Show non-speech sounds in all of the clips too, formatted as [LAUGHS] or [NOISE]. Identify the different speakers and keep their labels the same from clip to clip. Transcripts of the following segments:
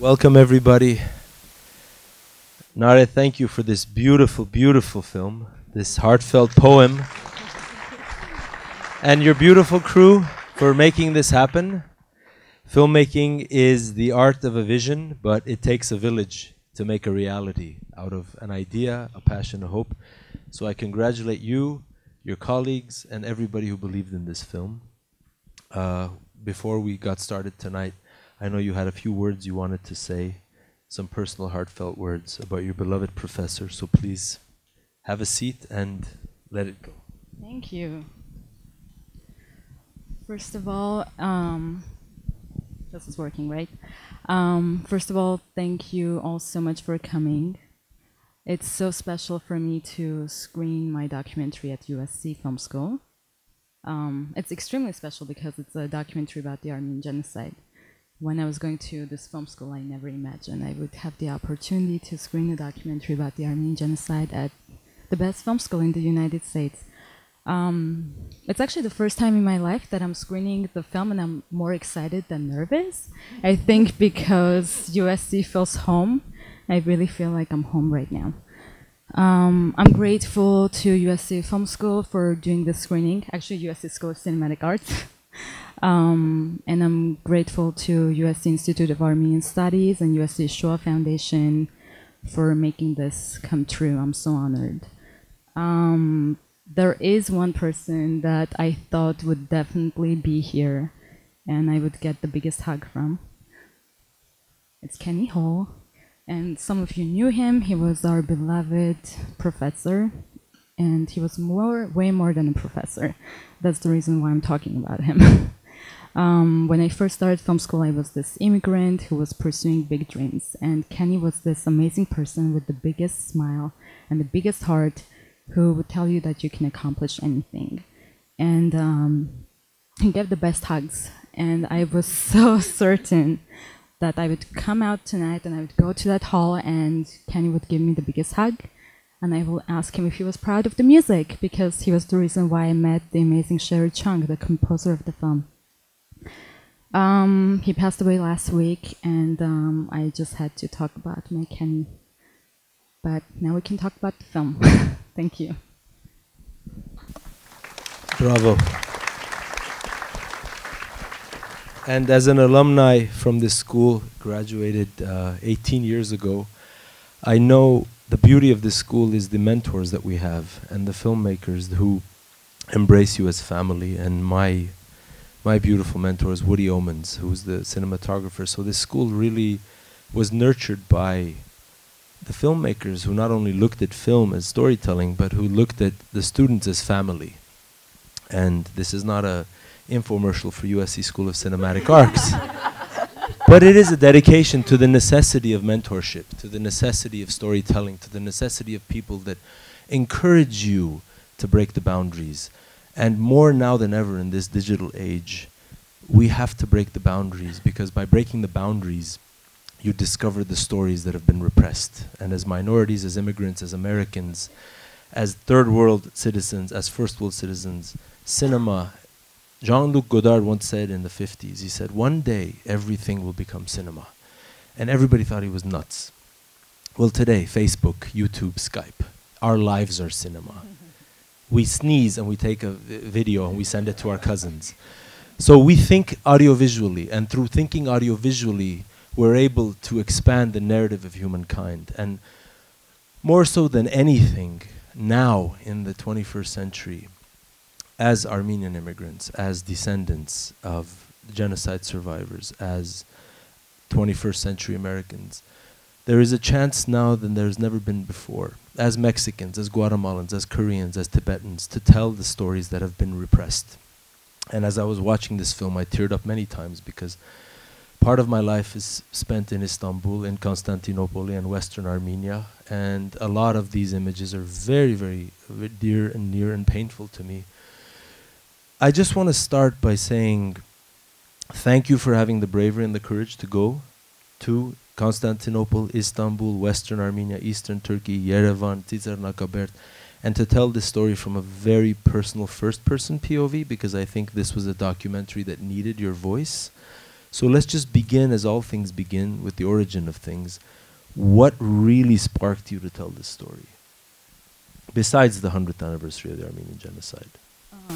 Speaker 1: Welcome, everybody. Nare, thank you for this beautiful, beautiful film, this heartfelt poem, and your beautiful crew for making this happen. Filmmaking is the art of a vision, but it takes a village to make a reality out of an idea, a passion, a hope. So I congratulate you, your colleagues, and everybody who believed in this film. Uh, before we got started tonight, I know you had a few words you wanted to say, some personal, heartfelt words about your beloved professor. So please have a seat and let it go.
Speaker 2: Thank you. First of all, um, this is working, right? Um, first of all, thank you all so much for coming. It's so special for me to screen my documentary at USC Film School. Um, it's extremely special because it's a documentary about the Armenian genocide. When I was going to this film school, I never imagined I would have the opportunity to screen a documentary about the Armenian genocide at the best film school in the United States. Um, it's actually the first time in my life that I'm screening the film and I'm more excited than nervous. I think [LAUGHS] because USC feels home, I really feel like I'm home right now. Um, I'm grateful to USC Film School for doing this screening, actually USC School of Cinematic Arts. [LAUGHS] um, and I'm grateful to USC Institute of Armenian Studies and USC Shoah Foundation for making this come true. I'm so honored. Um, there is one person that I thought would definitely be here and I would get the biggest hug from. It's Kenny Hall. And some of you knew him. He was our beloved professor. And he was more, way more than a professor. That's the reason why I'm talking about him. [LAUGHS] um, when I first started film school, I was this immigrant who was pursuing big dreams. And Kenny was this amazing person with the biggest smile and the biggest heart who would tell you that you can accomplish anything. And um, he gave the best hugs. And I was [LAUGHS] so certain that I would come out tonight and I would go to that hall and Kenny would give me the biggest hug. And I will ask him if he was proud of the music because he was the reason why I met the amazing Sherry Chung, the composer of the film. Um, he passed away last week, and um, I just had to talk about my Kenny. But now we can talk about the film. [LAUGHS] Thank you.
Speaker 1: Bravo. And as an alumni from this school, graduated uh, 18 years ago, I know the beauty of this school is the mentors that we have and the filmmakers who embrace you as family. And my my beautiful mentor is Woody Omens, who's the cinematographer. So this school really was nurtured by the filmmakers who not only looked at film as storytelling, but who looked at the students as family. And this is not a infomercial for USC School of Cinematic [LAUGHS] Arts. but it is a dedication to the necessity of mentorship, to the necessity of storytelling, to the necessity of people that encourage you to break the boundaries. And more now than ever in this digital age, we have to break the boundaries because by breaking the boundaries, you discover the stories that have been repressed. And as minorities, as immigrants, as Americans, as third world citizens, as first world citizens, cinema Jean-Luc Godard once said in the 50s, he said, one day everything will become cinema. And everybody thought he was nuts. Well, today, Facebook, YouTube, Skype, our lives are cinema. We sneeze and we take a video and we send it to our cousins. So we think audiovisually, and through thinking audiovisually, we're able to expand the narrative of humankind. And more so than anything, now in the 21st century, as Armenian immigrants, as descendants of genocide survivors, as 21st century Americans, there is a chance now than there's never been before, as Mexicans, as Guatemalans, as Koreans, as Tibetans, to tell the stories that have been repressed. And as I was watching this film, I teared up many times because part of my life is spent in Istanbul, in Constantinople, and Western Armenia, and a lot of these images are very, very dear and near and painful to me. I just want to start by saying thank you for having the bravery and the courage to go to Constantinople, Istanbul, Western Armenia, Eastern Turkey, Yerevan, Tsitsernakaberd, and to tell this story from a very personal first person POV because I think this was a documentary that needed your voice. So let's just begin, as all things begin, with the origin of things. What really sparked you to tell this story? Besides the 100th anniversary of the Armenian genocide.
Speaker 2: Uh,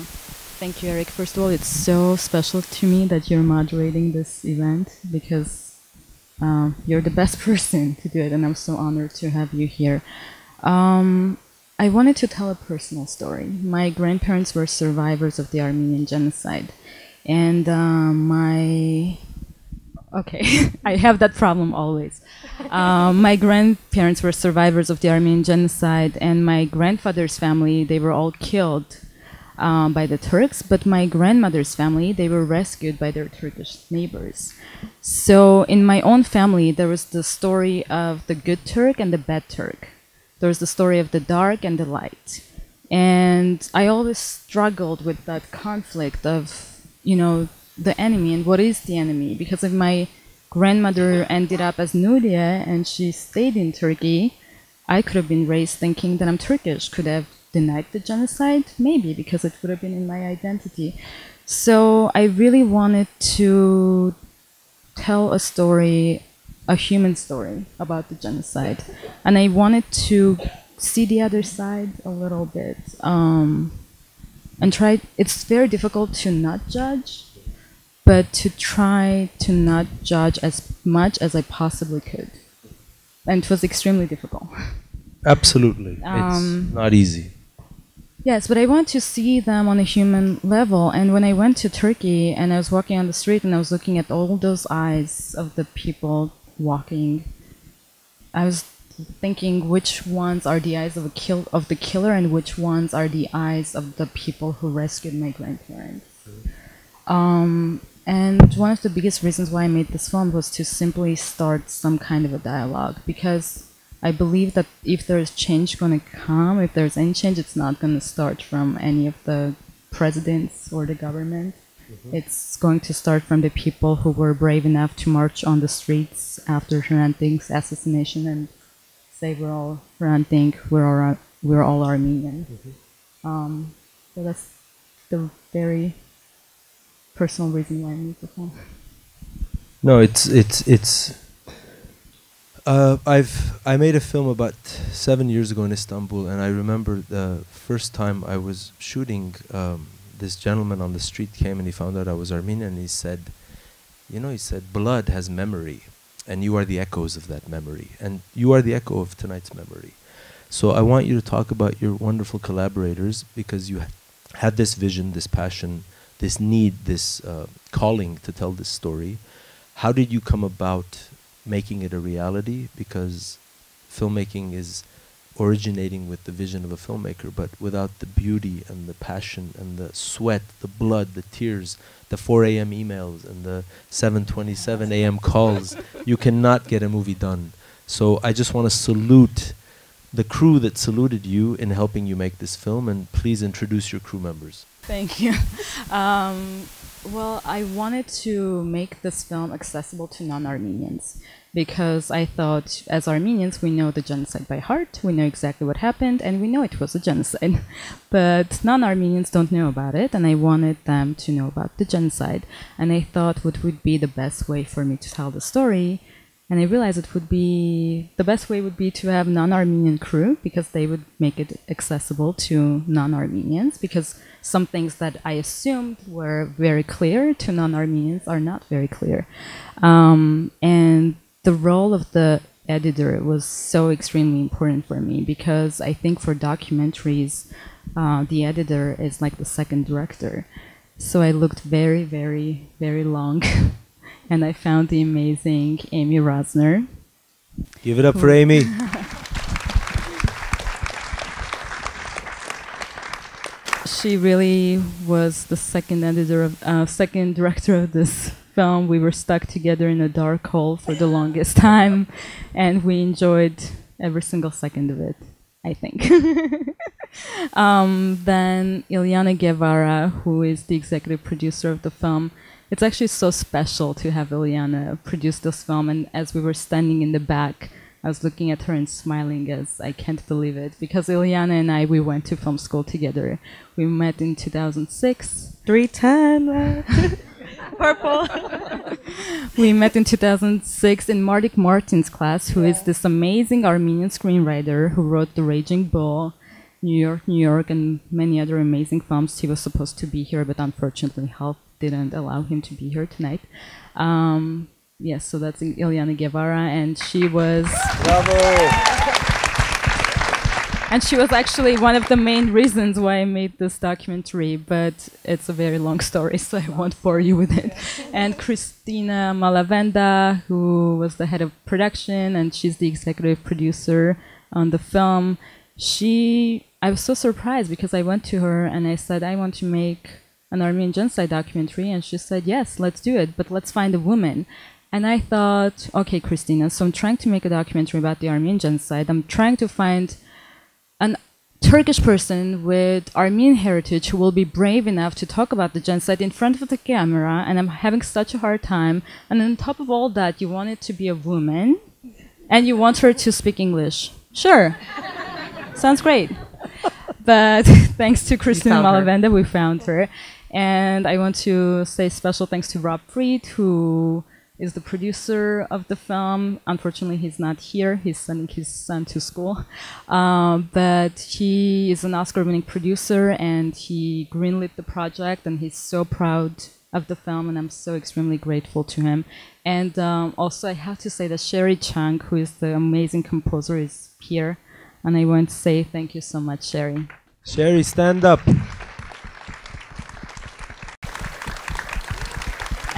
Speaker 2: thank you, Eric. First of all, it's so special to me that you're moderating this event because uh, you're the best [LAUGHS] person to do it, and I'm so honored to have you here. Um, I wanted to tell a personal story. My grandparents were survivors of the Armenian genocide, and uh, my okay, [LAUGHS] I have that problem always. Um, my grandparents were survivors of the Armenian genocide, and my grandfather's family they were all killed um, by the Turks, but my grandmother's family they were rescued by their Turkish neighbors. So in my own family, there was the story of the good Turk and the bad Turk. There was the story of the dark and the light, and I always struggled with that conflict of you know the enemy and what is the enemy because if my grandmother ended up as Nuria and she stayed in Turkey, I could have been raised thinking that I'm Turkish. Could have denied the genocide? Maybe, because it would have been in my identity. So I really wanted to tell a story, a human story about the genocide. And I wanted to see the other side a little bit. Um, and try, it's very difficult to not judge but to try to not judge as much as I possibly could. And it was extremely difficult.
Speaker 1: Absolutely.
Speaker 2: Um,
Speaker 1: it's not easy.
Speaker 2: Yes, but I want to see them on a human level. And when I went to Turkey and I was walking on the street and I was looking at all those eyes of the people walking, I was thinking which ones are the eyes of, a kill- of the killer and which ones are the eyes of the people who rescued my grandparents. Um, and one of the biggest reasons why I made this film was to simply start some kind of a dialogue because I believe that if there's change going to come, if there's any change, it's not going to start from any of the presidents or the government. Mm-hmm. It's going to start from the people who were brave enough to march on the streets after Hrant Dink's assassination and say we're all Hrant we're all, we're all Armenian. Mm-hmm. Um, so that's the very personal reason why I made to film.
Speaker 1: No, it's it's it's. Uh, I've I made a film about seven years ago in Istanbul, and I remember the first time I was shooting. Um, this gentleman on the street came and he found out I was Armenian, and he said, "You know," he said, "blood has memory, and you are the echoes of that memory, and you are the echo of tonight's memory." So I want you to talk about your wonderful collaborators because you had this vision, this passion this need, this uh, calling to tell this story. How did you come about making it a reality? Because filmmaking is originating with the vision of a filmmaker, but without the beauty and the passion and the sweat, the blood, the tears, the 4 a.m. emails and the 7:27 a.m. calls, you cannot get a movie done. So I just want to salute the crew that saluted you in helping you make this film, and please introduce your crew members.
Speaker 2: Thank you. [LAUGHS] Um, well, I wanted to make this film accessible to non-Armenians because I thought, as Armenians, we know the genocide by heart, we know exactly what happened, and we know it was a genocide. [LAUGHS] but non-Armenians don't know about it, and I wanted them to know about the genocide. And I thought what would be the best way for me to tell the story and I realized it would be the best way would be to have non-Armenian crew because they would make it accessible to non-Armenians because some things that I assumed were very clear to non-Armenians are not very clear, um, and the role of the editor was so extremely important for me because I think for documentaries, uh, the editor is like the second director. So I looked very, very, very long [LAUGHS] and I found the amazing Amy Rosner.
Speaker 1: Give it up for Amy.
Speaker 2: she really was the second editor of uh, second director of this film. We were stuck together in a dark hole for the longest [LAUGHS] time, and we enjoyed every single second of it. I think. [LAUGHS] um, then Iliana Guevara, who is the executive producer of the film, it's actually so special to have Iliana produce this film. And as we were standing in the back, I was looking at her and smiling as I can't believe it because Iliana and I we went to film school together. We met in 2006.
Speaker 3: 310 [LAUGHS] purple. [LAUGHS]
Speaker 2: we met in 2006 in Mardik Martin's class, who is this amazing Armenian screenwriter who wrote The Raging Bull, New York, New York, and many other amazing films. He was supposed to be here, but unfortunately, health didn't allow him to be here tonight. Um, yes, so that's Iliana Guevara, and she was.
Speaker 1: Bravo!
Speaker 2: And she was actually one of the main reasons why I made this documentary, but it's a very long story, so I won't bore you with it. And Cristina Malavenda, who was the head of production, and she's the executive producer on the film. She, I was so surprised because I went to her and I said, I want to make an Armenian genocide documentary, and she said, yes, let's do it, but let's find a woman. And I thought, okay, Christina, so I'm trying to make a documentary about the Armenian genocide. I'm trying to find an Turkish person with Armenian heritage who will be brave enough to talk about the genocide in front of the camera, and I'm having such a hard time. And on top of all that, you want it to be a woman, and you want her to speak English. Sure, [LAUGHS] sounds great. But [LAUGHS] thanks to Christine Malavenda, we found her. And I want to say special thanks to Rob Fried, who is the producer of the film. Unfortunately, he's not here. He's sending his son to school. Um, but he is an Oscar winning producer and he greenlit the project and he's so proud of the film and I'm so extremely grateful to him. And um, also, I have to say that Sherry Chung, who is the amazing composer, is here. And I want to say thank you so much, Sherry.
Speaker 1: Sherry, stand up.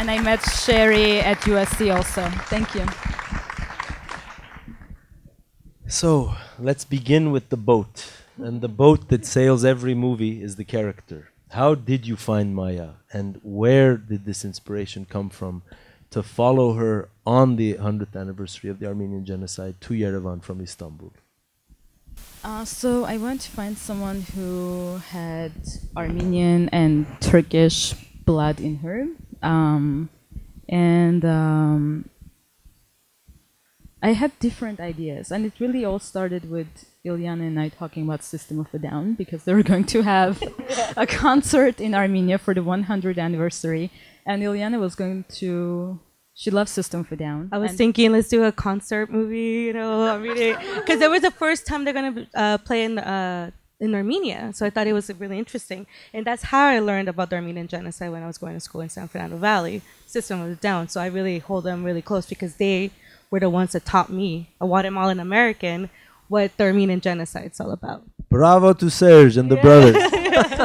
Speaker 2: And I met Sherry at USC also. Thank you.
Speaker 1: So let's begin with the boat. And the boat that sails every movie is the character. How did you find Maya? And where did this inspiration come from to follow her on the 100th anniversary of the Armenian genocide to Yerevan from Istanbul?
Speaker 2: Uh, so I went to find someone who had Armenian and Turkish blood in her. Um, and um, I had different ideas, and it really all started with Iliana and I talking about System of a Down because they were going to have [LAUGHS] a concert in Armenia for the 100th anniversary, and Iliana was going to. She loves System of a Down.
Speaker 3: I was thinking, let's do a concert movie, you know, because [LAUGHS] it was the first time they're gonna uh, play in uh, in Armenia. So I thought it was really interesting. And that's how I learned about the Armenian genocide when I was going to school in San Fernando Valley. System was down. So I really hold them really close because they were the ones that taught me, a Guatemalan American, what the Armenian genocide is all about.
Speaker 1: Bravo to Serge and the yeah. brothers. [LAUGHS]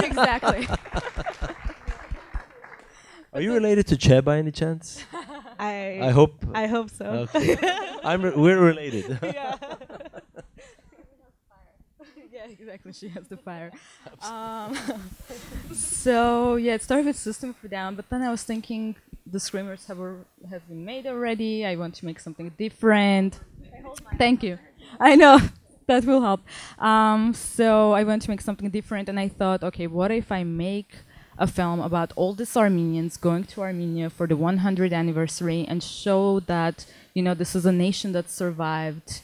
Speaker 2: exactly.
Speaker 1: Are you related to Che by any chance?
Speaker 3: I
Speaker 1: I hope.
Speaker 3: I hope so.
Speaker 1: Okay. I'm re- we're related. [LAUGHS]
Speaker 3: yeah [LAUGHS]
Speaker 2: exactly. She has the fire. [LAUGHS] Um, so yeah, it started with System for Down, but then I was thinking the screamers have have been made already. I want to make something different. Thank you. I know [LAUGHS] that will help. Um, so I want to make something different, and I thought, okay, what if I make a film about all these Armenians going to Armenia for the 100th anniversary and show that you know this is a nation that survived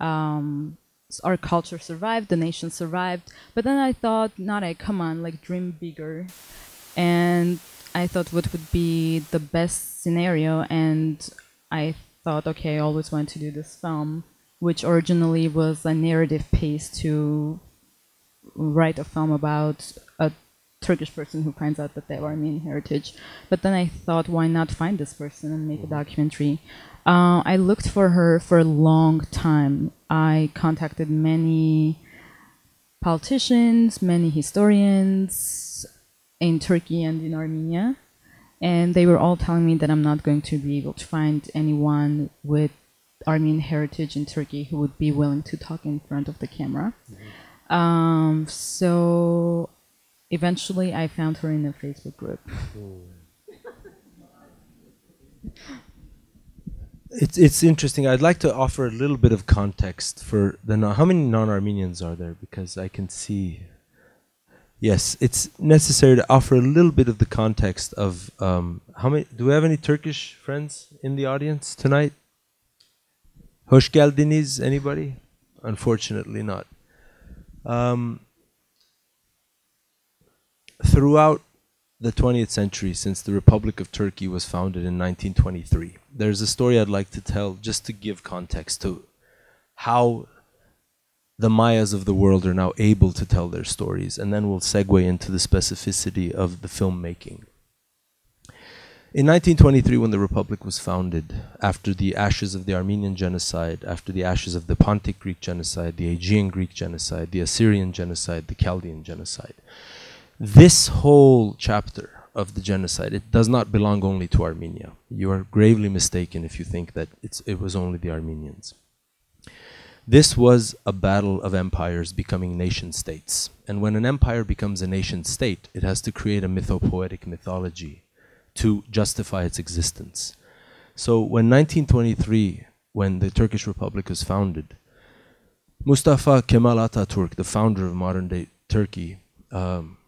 Speaker 2: um, our culture survived, the nation survived. But then I thought, not I come on, like dream bigger. And I thought what would be the best scenario, and I thought, okay, I always wanted to do this film, which originally was a narrative piece to write a film about a Turkish person who finds out that they have Armenian heritage. But then I thought, why not find this person and make a mm-hmm. documentary? Uh, I looked for her for a long time. I contacted many politicians, many historians in Turkey and in Armenia, and they were all telling me that I'm not going to be able to find anyone with Armenian heritage in Turkey who would be willing to talk in front of the camera. Mm-hmm. Um, so eventually, I found her in a Facebook group.
Speaker 1: It's it's interesting. I'd like to offer a little bit of context for the non- how many non-Armenians are there because I can see. Yes, it's necessary to offer a little bit of the context of um, how many. Do we have any Turkish friends in the audience tonight? Hoş geldiniz. Anybody? Unfortunately, not. Um, throughout the 20th century since the Republic of Turkey was founded in 1923. There's a story I'd like to tell just to give context to how the Mayas of the world are now able to tell their stories, and then we'll segue into the specificity of the filmmaking. In 1923, when the Republic was founded, after the ashes of the Armenian genocide, after the ashes of the Pontic Greek genocide, the Aegean Greek genocide, the Assyrian genocide, the Chaldean genocide, this whole chapter of the genocide, it does not belong only to Armenia. You are gravely mistaken if you think that it was only the Armenians. This was a battle of empires becoming nation states. And when an empire becomes a nation state, it has to create a mythopoetic mythology to justify its existence. So when 1923, when the Turkish Republic was founded, Mustafa Kemal Ataturk, the founder of modern day Turkey, um,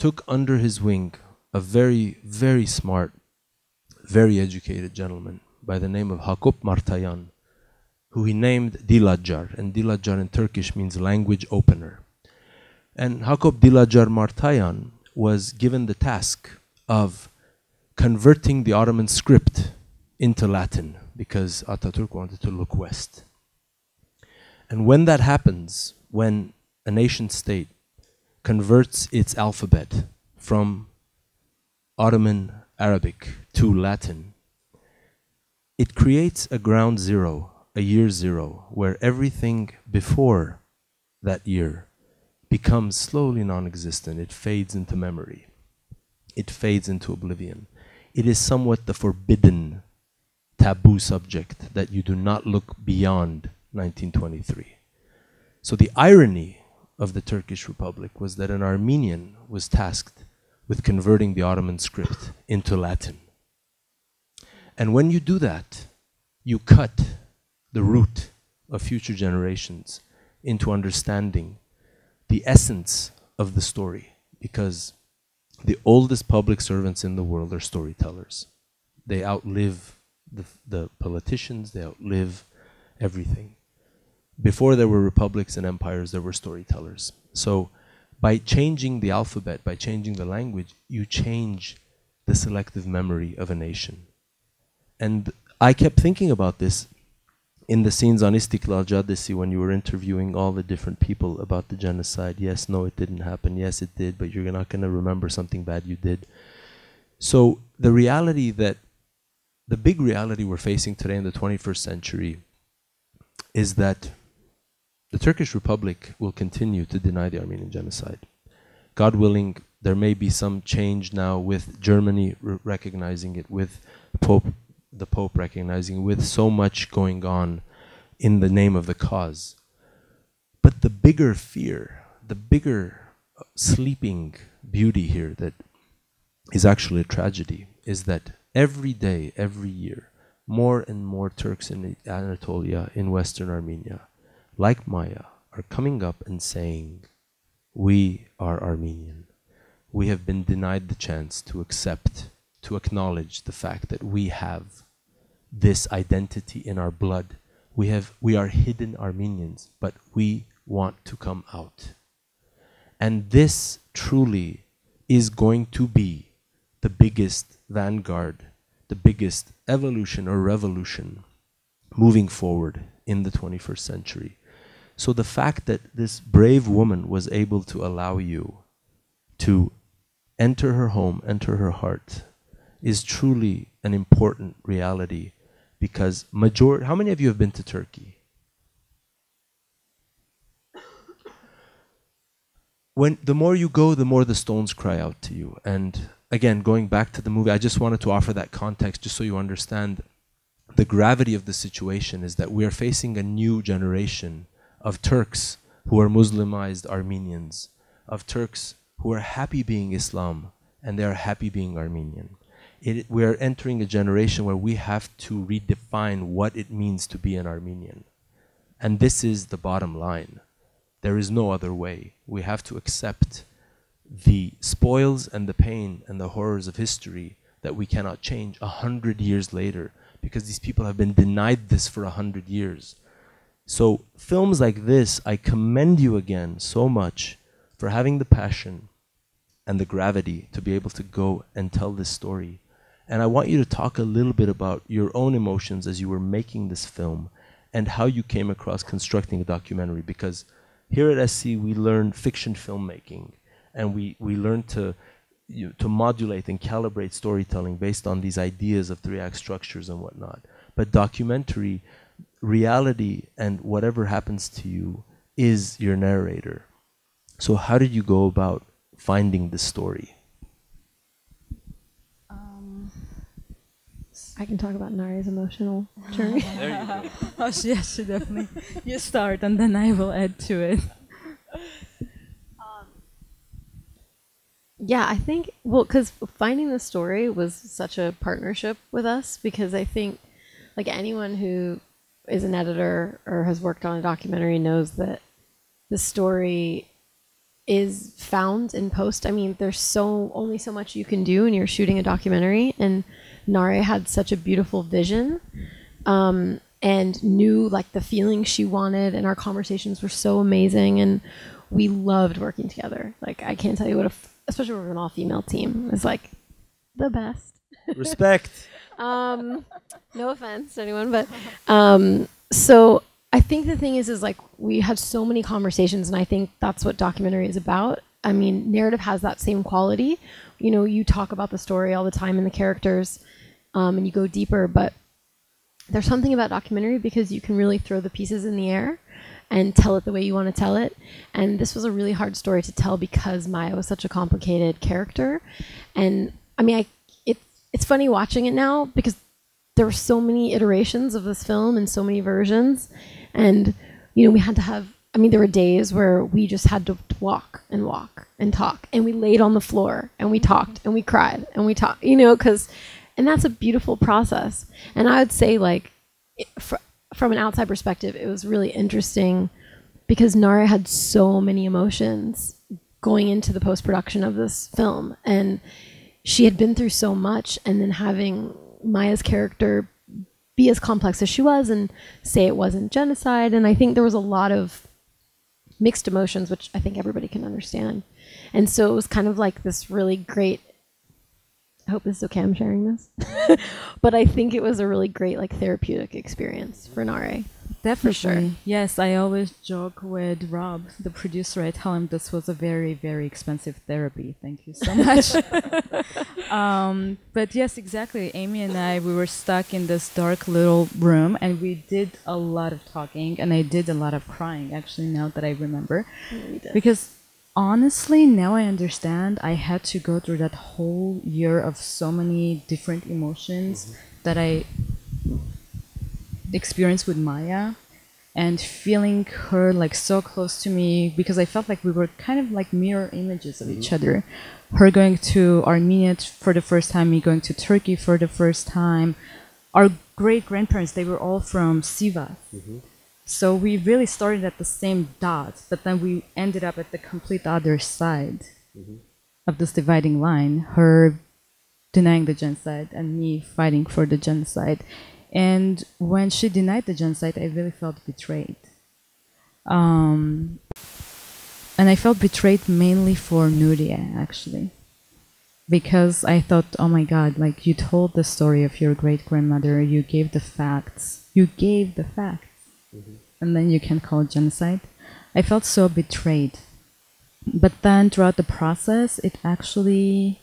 Speaker 1: took under his wing a very, very smart, very educated gentleman by the name of Hagop Martayan, who he named Dilaçar, and Dilaçar in Turkish means language opener. And Hagop Dilaçar Martayan was given the task of converting the Ottoman script into Latin because Ataturk wanted to look west. And when that happens, when a nation state converts its alphabet from Ottoman Arabic to Latin, it creates a ground zero, a year zero, where everything before that year becomes slowly non existent. It fades into memory, it fades into oblivion. It is somewhat the forbidden taboo subject that you do not look beyond 1923. So the irony of the Turkish Republic was that an Armenian was tasked with converting the Ottoman script into Latin. And when you do that, you cut the root of future generations into understanding the essence of the story because the oldest public servants in the world are storytellers. They outlive the, the politicians, they outlive everything before there were republics and empires, there were storytellers. So by changing the alphabet, by changing the language, you change the selective memory of a nation. And I kept thinking about this in the scenes on Istiklal Caddesi when you were interviewing all the different people about the genocide. Yes, no, it didn't happen. Yes, it did, but you're not going to remember something bad you did. So the reality that, the big reality we're facing today in the 21st century is that the Turkish Republic will continue to deny the Armenian genocide. God willing, there may be some change now with Germany recognizing it, with Pope, the Pope recognizing, it. with so much going on in the name of the cause. But the bigger fear, the bigger uh, sleeping beauty here that is actually a tragedy is that every day, every year, more and more Turks in Anatolia, in Western Armenia, like Maya, are coming up and saying, We are Armenian. We have been denied the chance to accept, to acknowledge the fact that we have this identity in our blood. We, have, we are hidden Armenians, but we want to come out. And this truly is going to be the biggest vanguard, the biggest evolution or revolution moving forward in the 21st century. So the fact that this brave woman was able to allow you to enter her home, enter her heart, is truly an important reality because major how many of you have been to Turkey? When the more you go, the more the stones cry out to you. And again, going back to the movie, I just wanted to offer that context just so you understand the gravity of the situation is that we are facing a new generation of Turks who are Muslimized Armenians, of Turks who are happy being Islam and they are happy being Armenian. It, we are entering a generation where we have to redefine what it means to be an Armenian. And this is the bottom line. There is no other way. We have to accept the spoils and the pain and the horrors of history that we cannot change a hundred years later because these people have been denied this for a hundred years. So films like this, I commend you again so much for having the passion and the gravity to be able to go and tell this story. And I want you to talk a little bit about your own emotions as you were making this film and how you came across constructing a documentary because here at SC we learn fiction filmmaking and we, we learn to you, to modulate and calibrate storytelling based on these ideas of three act structures and whatnot. But documentary, reality and whatever happens to you is your narrator. So how did you go about finding the story?
Speaker 2: Um,
Speaker 4: I can talk about Nare's emotional [LAUGHS] journey.
Speaker 1: There you go.
Speaker 2: oh, she, yeah, she definitely. You start, and then I will add to it.
Speaker 4: Yeah, I think well, because finding the story was such a partnership with us because I think like anyone who is an editor or has worked on a documentary knows that the story is found in post. I mean, there's so only so much you can do when you're shooting a documentary, and Nare had such a beautiful vision. Um, and knew like the feeling she wanted and our conversations were so amazing and we loved working together like i can't tell you what a f- especially with an all-female team is like the best
Speaker 1: Respect. [LAUGHS]
Speaker 4: um no offense to anyone but um so i think the thing is is like we had so many conversations and i think that's what documentary is about i mean narrative has that same quality you know you talk about the story all the time and the characters um, and you go deeper but there's something about documentary because you can really throw the pieces in the air and tell it the way you want to tell it. And this was a really hard story to tell because Maya was such a complicated character. And I mean, I it's funny watching it now because there were so many iterations of this film and so many versions, and you know we had to have. I mean, there were days where we just had to walk and walk and talk, and we laid on the floor and we talked and we cried and we talked. You know, because and that's a beautiful process. And I would say, like, fr- from an outside perspective, it was really interesting because Nare had so many emotions going into the post production of this film, and she had been through so much, and then having Maya's character be as complex as she was and say it wasn't genocide, and I think there was a lot of mixed emotions, which I think everybody can understand. And so it was kind of like this really great I hope this is okay. I'm sharing this, [LAUGHS] but I think it was a really great like therapeutic experience for Nare.
Speaker 2: Definitely.
Speaker 4: sure.
Speaker 2: Yes, I always joke with Rob, the producer. I tell him this was a very, very expensive therapy. Thank you so much. [LAUGHS] um, but yes, exactly. Amy and I, we were stuck in this dark little room, and we did a lot of talking, and I did a lot of crying. Actually, now that I remember, because honestly, now I understand. I had to go through that whole year of so many different emotions that I experience with Maya and feeling her like so close to me because I felt like we were kind of like mirror images of each mm-hmm. other. Her going to Armenia for the first time, me going to Turkey for the first time. Our great grandparents, they were all from Sivas. Mm-hmm. So we really started at the same dot, but then we ended up at the complete other side mm-hmm. of this dividing line. Her denying the genocide and me fighting for the genocide. And when she denied the genocide, I really felt betrayed. Um, and I felt betrayed mainly for Nuria, actually. Because I thought, oh my god, like you told the story of your great grandmother, you gave the facts, you gave the facts, and then you can call it genocide. I felt so betrayed. But then throughout the process, it actually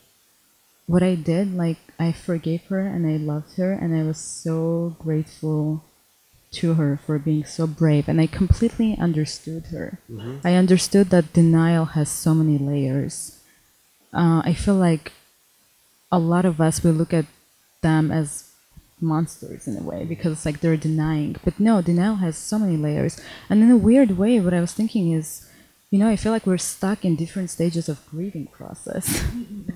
Speaker 2: what I did, like I forgave her and I loved her and I was so grateful to her for being so brave and I completely understood her. I understood that denial has so many layers. Uh, I feel like a lot of us will look at them as monsters in a way because it's like they're denying. But no, denial has so many layers. And in a weird way, what I was thinking is, you know, I feel like we're stuck in different stages of grieving process.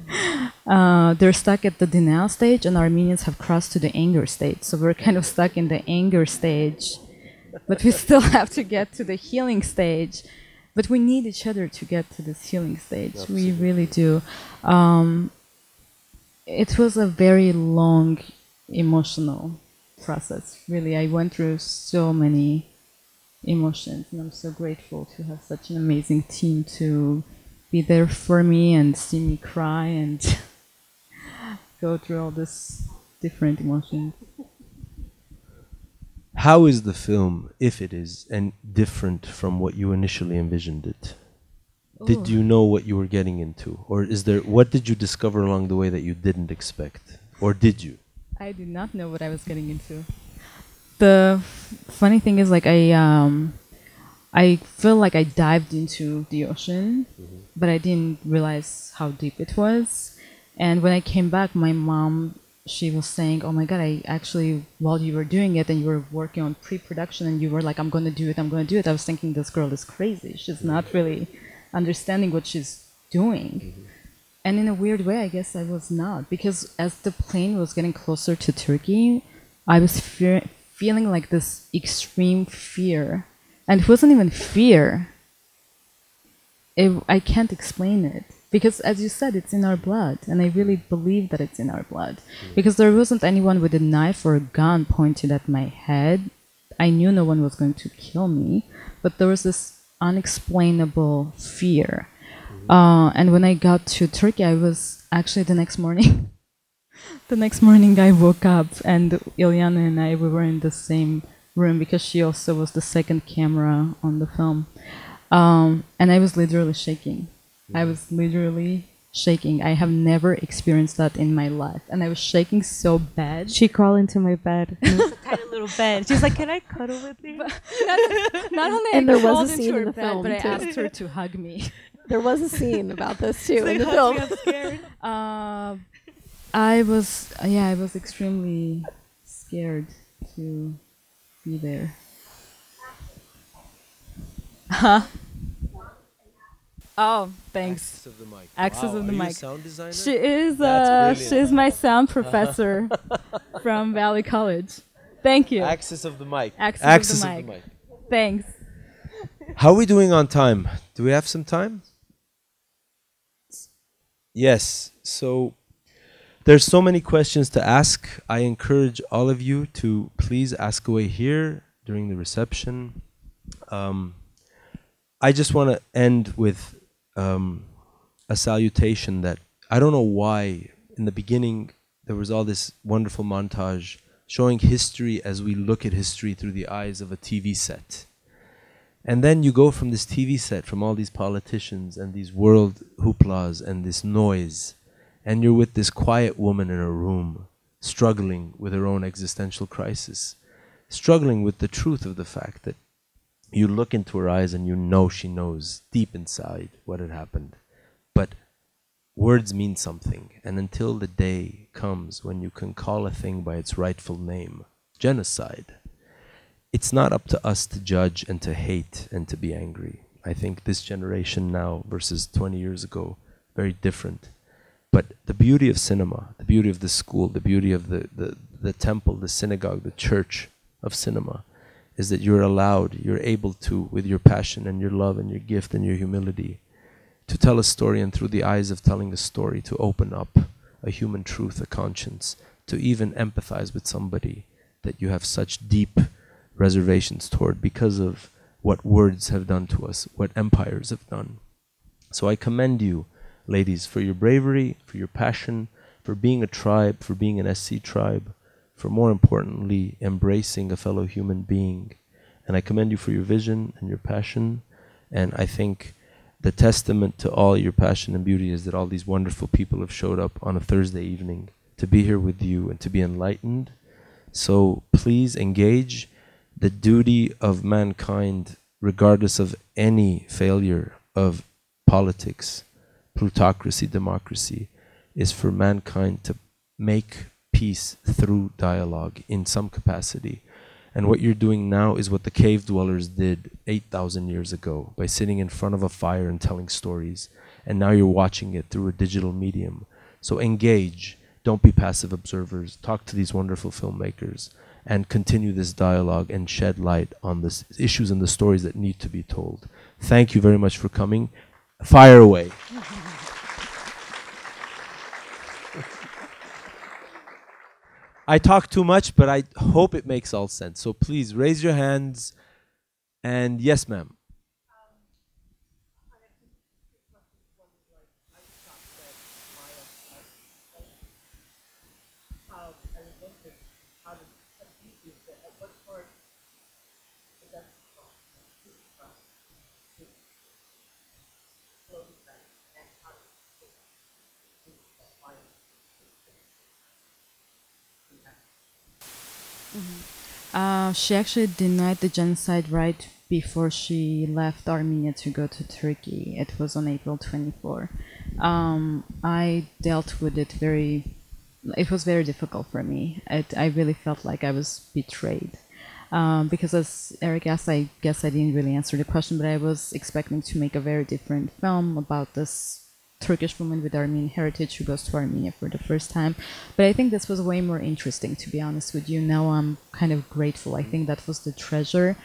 Speaker 2: [LAUGHS] uh, they're stuck at the denial stage, and Armenians have crossed to the anger stage. So we're kind of stuck in the anger stage, but we still [LAUGHS] have to get to the healing stage. But we need each other to get to this healing stage. We really do. Um, it was a very long emotional process. Really, I went through so many emotions, and I'm so grateful to have such an amazing team to be there for me and see me cry and [LAUGHS] go through all this different emotions.
Speaker 1: How is the film, if it is, and different from what you initially envisioned it? Did you know what you were getting into, or is there? What did you discover along the way that you didn't expect, or did you?
Speaker 2: I did not know what I was getting into. The funny thing is, like, I um, I feel like I dived into the ocean, mm-hmm. but I didn't realize how deep it was. And when I came back, my mom she was saying, "Oh my god, I actually while you were doing it and you were working on pre-production and you were like, I'm going to do it, I'm going to do it." I was thinking, this girl is crazy. She's mm-hmm. not really understanding what she's doing. Mm-hmm. And in a weird way, I guess I was not because as the plane was getting closer to Turkey, I was fear- feeling like this extreme fear, and it wasn't even fear. It, I can't explain it because, as you said, it's in our blood, and I really believe that it's in our blood because there wasn't anyone with a knife or a gun pointed at my head. I knew no one was going to kill me, but there was this unexplainable fear. Uh, and when I got to Turkey, I was actually the next morning. [LAUGHS] the next morning, I woke up, and Iliana and I we were in the same room because she also was the second camera on the film, um, and I was literally shaking. I was literally shaking. I have never experienced that in my life, and I was shaking so bad.
Speaker 3: She crawled into my bed. [LAUGHS] and it was a tiny little bed. She's like, "Can I cuddle with you?"
Speaker 2: Not only
Speaker 4: And
Speaker 2: I
Speaker 4: there was a
Speaker 2: crawled into
Speaker 4: scene in the
Speaker 2: bed,
Speaker 4: film,
Speaker 2: but I
Speaker 4: too.
Speaker 2: asked her to hug me.
Speaker 4: There was a scene about this [LAUGHS] too in the film.
Speaker 3: Scared. [LAUGHS]
Speaker 2: Uh, I was, yeah, I was extremely scared to be there. Huh? Oh, thanks.
Speaker 1: Access of the mic.
Speaker 2: Axis
Speaker 1: Wow,
Speaker 2: of the
Speaker 1: are you a
Speaker 2: mic.
Speaker 1: sound designer?
Speaker 2: She is,
Speaker 1: That's
Speaker 2: uh, she is my sound [LAUGHS] professor from Valley College. Thank you.
Speaker 1: Access of the mic.
Speaker 2: Access of the
Speaker 1: Axis
Speaker 2: mic. Thanks.
Speaker 1: How are we doing on time? Do we have some time? Yes. So there's so many questions to ask. I encourage all of you to please ask away here during the reception. Um, I just want to end with um, a salutation that I don't know why in the beginning there was all this wonderful montage showing history as we look at history through the eyes of a TV set. And then you go from this TV set, from all these politicians and these world hooplas and this noise, and you're with this quiet woman in a room, struggling with her own existential crisis, struggling with the truth of the fact that you look into her eyes and you know she knows deep inside what had happened. But words mean something, and until the day comes when you can call a thing by its rightful name, genocide, it's not up to us to judge and to hate and to be angry. I think this generation now versus 20 years ago, very different. But the beauty of cinema, the beauty of the school, the beauty of the, the, the temple, the synagogue, the church of cinema, is that you're allowed, you're able to, with your passion and your love and your gift and your humility, to tell a story and through the eyes of telling a story, to open up a human truth, a conscience, to even empathize with somebody that you have such deep reservations toward because of what words have done to us, what empires have done. So I commend you, ladies, for your bravery, for your passion, for being a tribe, for being an SC tribe, for more importantly, embracing a fellow human being. And I commend you for your vision and your passion. And I think the testament to all your passion and beauty is that all these wonderful people have showed up on a Thursday evening to be here with you and to be enlightened. So please engage the duty of mankind, regardless of any failure of politics, plutocracy, democracy, is for mankind to make peace through dialogue in some capacity. And what you're doing now is what the cave dwellers did 8,000 years ago by sitting in front of a fire and telling stories. And now you're watching it through a digital medium. So engage. Don't be passive observers. Talk to these wonderful filmmakers and continue this dialogue and shed light on the issues and the stories that need to be told. Thank you very much for coming. Fire away. I talk too much, but I hope it makes all sense. So please raise your hands. And yes, ma'am.
Speaker 2: Uh, she actually denied the genocide right before she left Armenia to go to Turkey. It was on April 24. Um, I dealt with it very. It was very difficult for me. It, I really felt like I was betrayed. Um, because as Eric asked, I guess I didn't really answer the question, but I was expecting to make a very different film about this Turkish woman with Armenian heritage who goes to Armenia for the first time. But I think this was way more interesting, to be honest with you. Now I'm kind of grateful. I think that was the treasure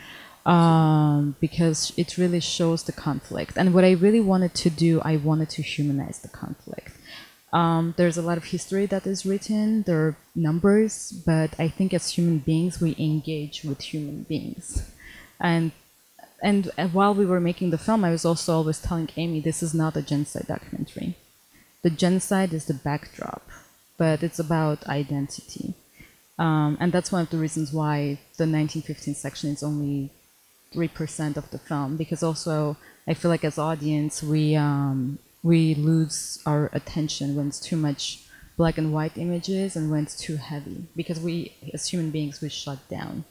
Speaker 2: um, because it really shows the conflict. And what I really wanted to do, I wanted to humanize the conflict. Um, there's a lot of history that is written, there are numbers, but I think as human beings, we engage with human beings. And and while we were making the film, I was also always telling Amy, this is not a genocide documentary. The genocide is the backdrop, but it's about identity. Um, and that's one of the reasons why the 1915 section is only 3% of the film, because also I feel like as audience, we, um, we lose our attention when it's too much black and white images and when it's too heavy, because we, as human beings, we shut down.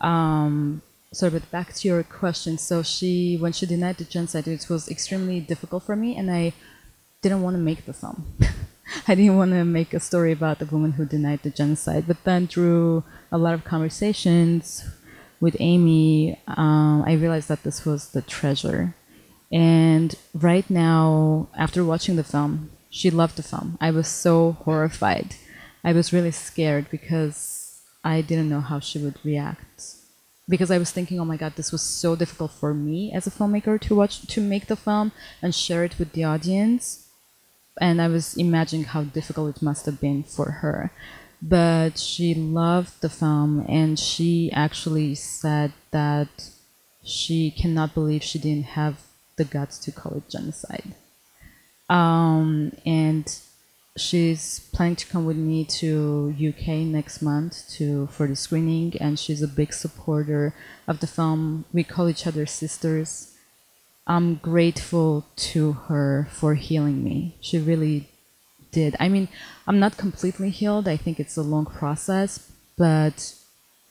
Speaker 2: Um, sorry, but back to your question. So she, when she denied the genocide, it was extremely difficult for me, and I didn't want to make the film. [LAUGHS] I didn't want to make a story about the woman who denied the genocide. But then through a lot of conversations with Amy, um, I realized that this was the treasure. And right now, after watching the film, she loved the film. I was so horrified. I was really scared because I didn't know how she would react because I was thinking, oh my god, this was so difficult for me as a filmmaker to watch to make the film and share it with the audience, and I was imagining how difficult it must have been for her. But she loved the film, and she actually said that she cannot believe she didn't have the guts to call it genocide. Um, and she's planning to come with me to UK next month to for the screening, and she's a big supporter of the film. We call each other sisters. I'm grateful to her for healing me. She really did. I mean, I'm not completely healed. I think it's a long process, but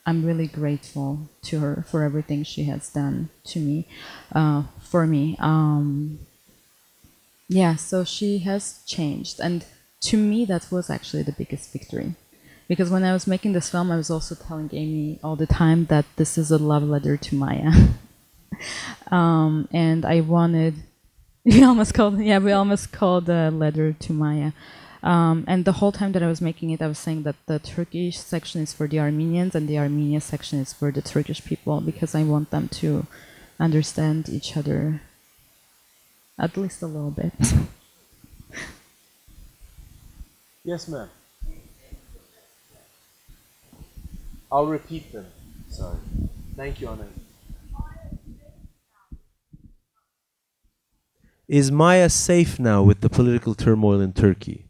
Speaker 2: I'm really grateful to her for everything she has done to me, uh, for me. Um, yeah, so she has changed, and to me, that was actually the biggest victory. Because when I was making this film, I was also telling Amy all the time that this is a love letter to Maya. [LAUGHS] um, and I wanted, [LAUGHS] we almost called, yeah, we almost called a letter to Maya. Um, and the whole time that I was making it, I was saying that the Turkish section is for the Armenians and the Armenia section is for the Turkish people because I want them to understand each other at least a little bit. [LAUGHS]
Speaker 1: Yes, ma'am. I'll repeat them. Sorry. Thank you, Anna. Is Maya safe now with the political turmoil in Turkey?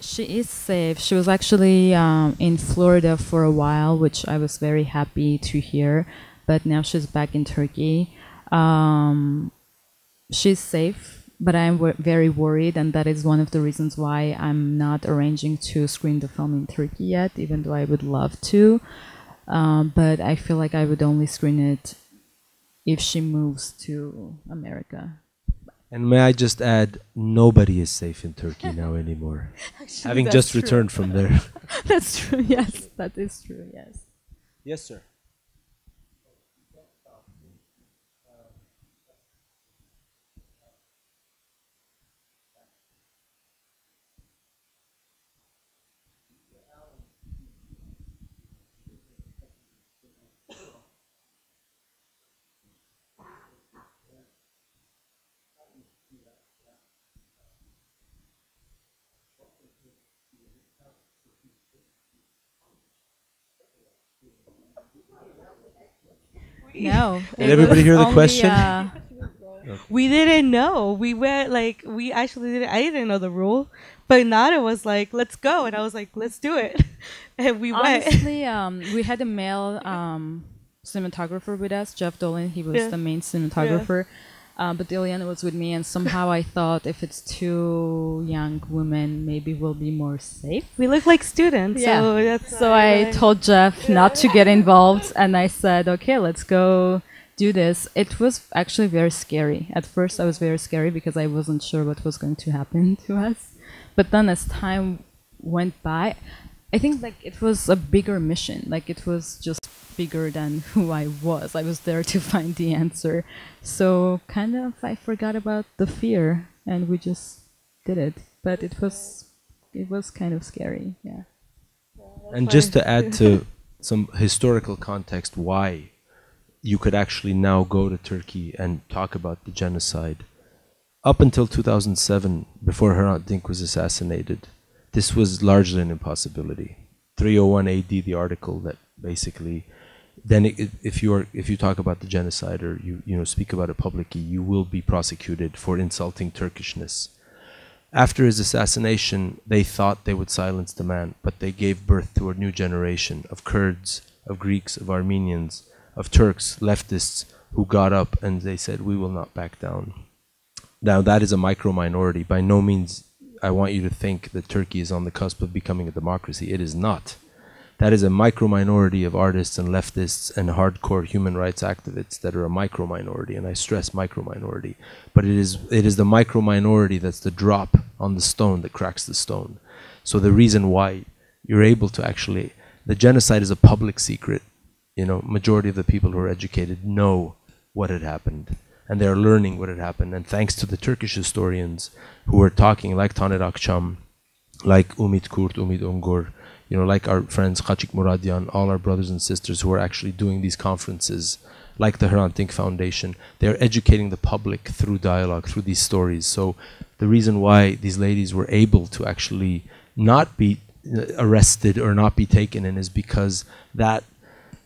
Speaker 2: She is safe. She was actually um, in Florida for a while, which I was very happy to hear. But now she's back in Turkey. Um, she's safe but I'm very worried, and that is one of the reasons why I'm not arranging to screen the film in Turkey yet, even though I would love to. Um, but I feel like I would only screen it if she moves to America.
Speaker 1: And may I just add, nobody is safe in Turkey [LAUGHS] now anymore. Actually, Having just true. returned from there. [LAUGHS]
Speaker 2: that's true, yes. That is true, yes.
Speaker 1: Yes, sir.
Speaker 2: No.
Speaker 1: Did everybody hear the question? Uh,
Speaker 3: we didn't know. We went like we actually didn't. I didn't know the rule, but Nada was like, "Let's go," and I was like, "Let's do it," [LAUGHS] and we went.
Speaker 2: Honestly, [LAUGHS] um, we had a male um, cinematographer with us, Jeff Dolan. He was
Speaker 3: Yeah.
Speaker 2: the main cinematographer. Uh, but Iliana was with me, and somehow I thought if it's two young women, maybe we'll be more safe.
Speaker 3: We look like students,
Speaker 2: Yeah.
Speaker 3: so that's
Speaker 2: So
Speaker 3: why
Speaker 2: I told Jeff not to get involved, and I said, "Okay, let's go do this." It was actually very scary. At first, I was very scary because I wasn't sure what was going to happen [LAUGHS] to us. But then, as time went by, I think like it was a bigger mission. Like it was just bigger than [LAUGHS] who I was. I was there to [LAUGHS] find the answer. So kind of, I forgot about the fear, and we just did it. But it was, it was kind of scary. Yeah.
Speaker 1: And just to add to [LAUGHS] some historical context, why you could actually now go to Turkey and talk about the genocide. Up until 2007, before Hrant Dink was assassinated, this was largely an impossibility. 301 AD, the article that basically, then if you are if you talk about the genocide or you you know speak about it publicly, you will be prosecuted for insulting Turkishness. After his assassination, they thought they would silence the man, but they gave birth to a new generation of Kurds, of Greeks, of Armenians, of Turks, leftists, who got up and they said, We will not back down. Now, that is a micro minority. By no means, I want you to think that Turkey is on the cusp of becoming a democracy. It is not. That is a micro minority of artists and leftists and hardcore human rights activists that are a micro minority, and I stress micro minority. But it is it is the micro minority that's the drop on the stone that cracks the stone. So the reason why you're able to actually the genocide is a public secret. You know, majority of the people who are educated know what had happened and they're learning what had happened. And thanks to the Turkish historians who are talking, like Taner Akçam, like Umit Kurt, Umit Ungor, you know, like our friends Khachik Muradian, all our brothers and sisters who are actually doing these conferences, like the Hrant Dink Foundation, they're educating the public through dialogue, through these stories. So the reason why these ladies were able to actually not be uh, arrested or not be taken in is because that,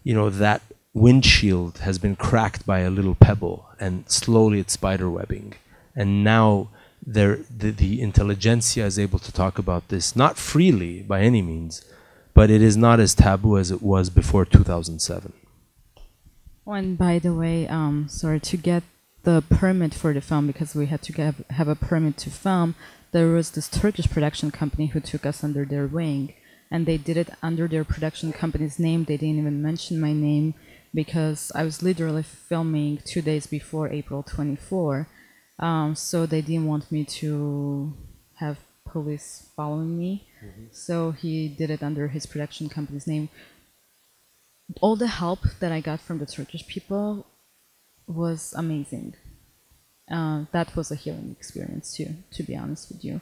Speaker 1: you know, that windshield has been cracked by a little pebble and slowly it's spiderwebbing. And now there, the, the intelligentsia is able to talk about this, not freely by any means, but it is not as taboo as it was before 2007.
Speaker 2: Oh, and by the way, um, sorry to get the permit for the film because we had to get, have a permit to film. There was this Turkish production company who took us under their wing, and they did it under their production company's name. They didn't even mention my name because I was literally filming two days before April 24. Um, so they didn't want me to have police following me. So he did it under his production company's name all the help that I got from the Turkish people was amazing. Uh, that was a healing experience too, to be honest with you.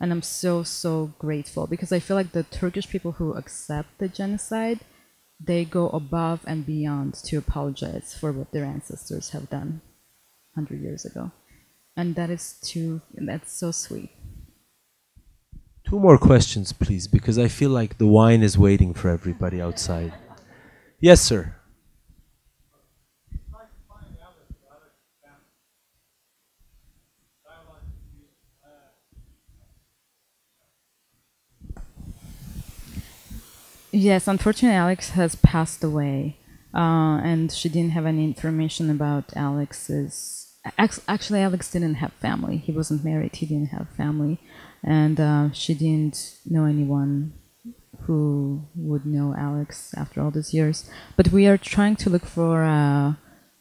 Speaker 2: And I'm so, so grateful because I feel like the Turkish people who accept the genocide, they go above and beyond to apologize for what their ancestors have done 100 years ago. And that is too, that's so sweet.
Speaker 1: Two more questions, please, because I feel like the wine is waiting for everybody outside. Yes, sir.
Speaker 2: Yes, unfortunately, Alex has passed away, uh, and she didn't have any information about Alex's. Actually, Alex didn't have family. He wasn't married. He didn't have family, and uh, she didn't know anyone who would know Alex after all these years. But we are trying to look for uh,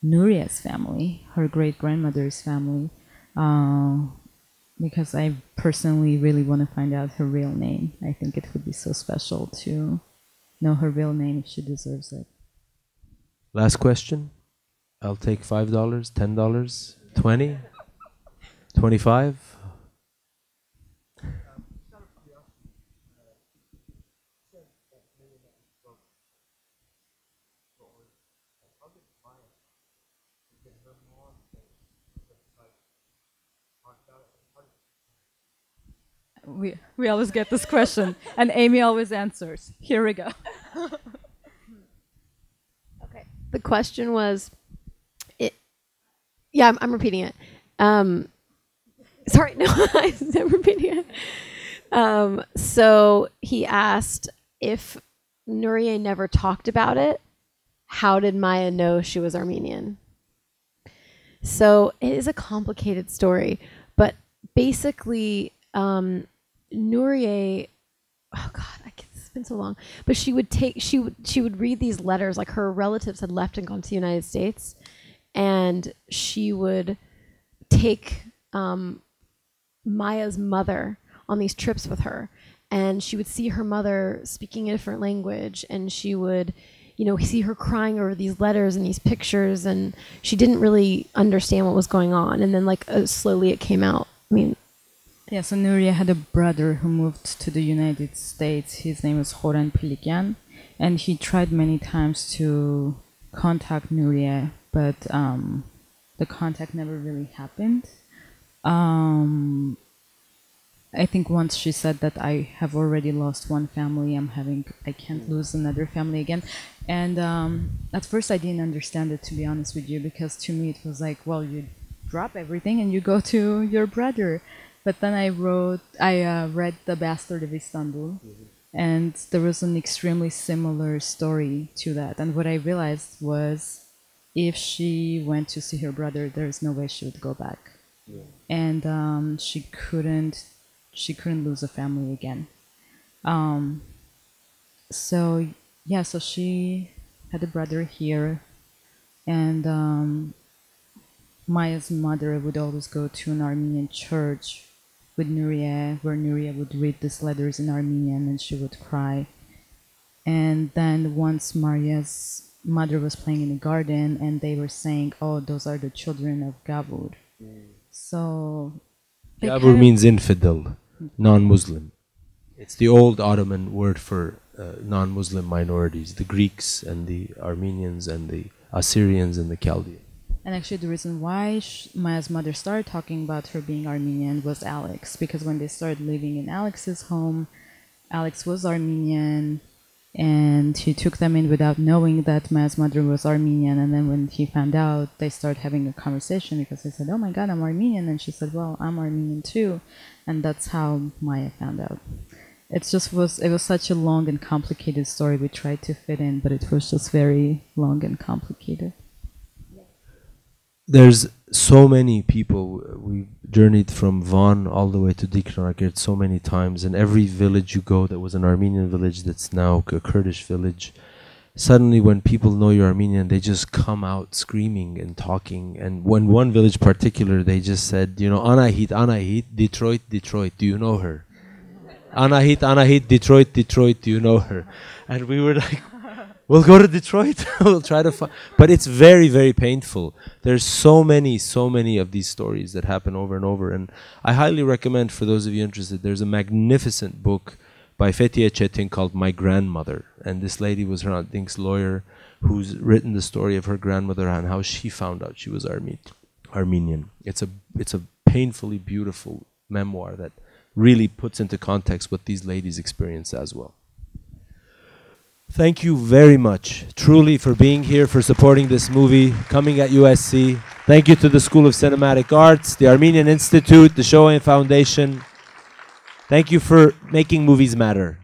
Speaker 2: Nuria's family, her great grandmother's family, uh, because I personally really want to find out her real name. I think it would be so special to know her real name if she deserves it.
Speaker 1: Last question. I'll take $5, $10, 20 25
Speaker 2: We, we always get this question, and Amy always answers. Here we go. [LAUGHS]
Speaker 4: Okay. The question was, it. Yeah, I'm, I'm repeating it. Um, sorry, [LAUGHS] no, never been here. Um, so he asked if Nuria never talked about it, how did Maya know she was Armenian? So it is a complicated story, but basically, um, Nuria, oh God, I can, it's been so long, but she would take, she would, she would read these letters, like her relatives had left and gone to the United States, and she would take um, Maya's mother on these trips with her. And she would see her mother speaking a different language, and she would, you know, see her crying over these letters and these pictures, and she didn't really understand what was going on. And then, like, uh, slowly it came out. I mean,
Speaker 2: Yeah, so Nuria had a brother who moved to the United States. His name was Horan Pilikian, and he tried many times to contact Nuria, but um, the contact never really happened. Um, I think once she said that I have already lost one family, I'm having I can't lose another family again. And um, at first I didn't understand it to be honest with you because to me it was like, well, you drop everything and you go to your brother. But then I wrote, I uh, read The Bastard of Istanbul, and there was an extremely similar story to that. And what I realized was, if she went to see her brother, there's no way she would go back, and um, she couldn't, she couldn't lose a family again. Um, so yeah, so she had a brother here, and um, Maya's mother would always go to an Armenian church with Nuria, where Nuria would read these letters in Armenian and she would cry. And then once Maria's mother was playing in the garden and they were saying, oh, those are the children of Gavur. So Gavur
Speaker 1: means infidel, non-Muslim. It's the old Ottoman word for uh, non-Muslim minorities, the Greeks and the Armenians and the Assyrians and the Chaldeans.
Speaker 2: And actually, the reason why sh- Maya's mother started talking about her being Armenian was Alex, because when they started living in Alex's home, Alex was Armenian, and he took them in without knowing that Maya's mother was Armenian. And then when he found out, they started having a conversation because he said, "Oh my God, I'm Armenian," and she said, "Well, I'm Armenian too," and that's how Maya found out. It just was. It was such a long and complicated story. We tried to fit in, but it was just very long and complicated.
Speaker 1: There's so many people. We journeyed from Van all the way to Dikranakert so many times, and every village you go that was an Armenian village that's now a Kurdish village. Suddenly, when people know you're Armenian, they just come out screaming and talking. And when one village particular, they just said, you know, Anahit, Anahit, Detroit, Detroit. Do you know her? Anahit, Anahit, Detroit, Detroit. Do you know her? And we were [LAUGHS] like, we'll go to Detroit. [LAUGHS] we'll try to find. But it's very, very painful. There's so many, so many of these stories that happen over and over. And I highly recommend for those of you interested. There's a magnificent book by Fethiye Çetin called My Grandmother. And this lady was Hrant Dink's lawyer who's written the story of her grandmother and how she found out she was Arme- Armenian. It's a it's a painfully beautiful memoir that really puts into context what these ladies experienced as well. Thank you very much, truly, for being here, for supporting this movie, coming at USC. Thank you to the School of Cinematic Arts, the Armenian Institute, the Shoah Foundation. Thank you for making movies matter.